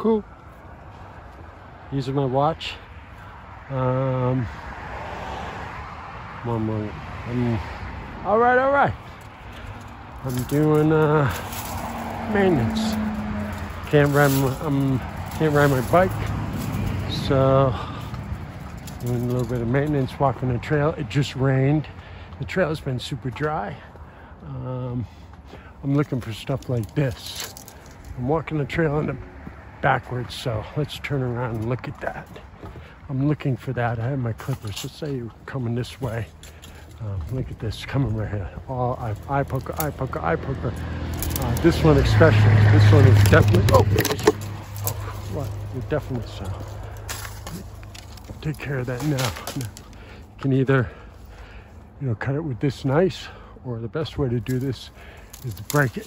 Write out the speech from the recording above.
Cool. Using my watch. Um, one more. I'm, all right, all right. I'm doing uh, maintenance. Can't ride. My, um, can't ride my bike, so doing a little bit of maintenance, walking the trail. It just rained. The trail's been super dry. Um, I'm looking for stuff like this. I'm walking the trail in the backwards, so let's turn around and look at that. I'm looking for that. I have my clippers. Let's say you're coming this way. Um, look at this coming right here. All eye, eye poker, eye poker, eye poker. Uh, this one especially. This one is definitely. Oh, oh what? You're definitely so. Take care of that now. You can either, you know, cut it with this knife, or the best way to do this is to break it.